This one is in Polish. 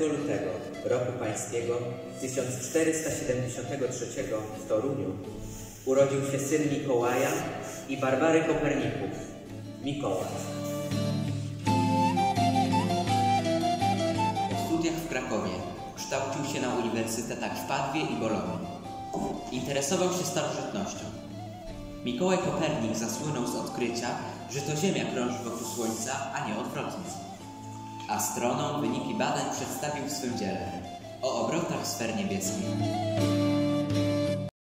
lutego roku pańskiego 1473 w Toruniu urodził się syn Mikołaja i Barbary Koperników, Mikołaj. Po studiach w Krakowie kształcił się na uniwersytetach w Padwie i Bolonii. Interesował się starożytnością. Mikołaj Kopernik zasłynął z odkrycia, że to Ziemia krąży wokół Słońca, a nie odwrotnie. Astronom wyniki badań przedstawił w swym dziele o obrotach sfer niebieskich.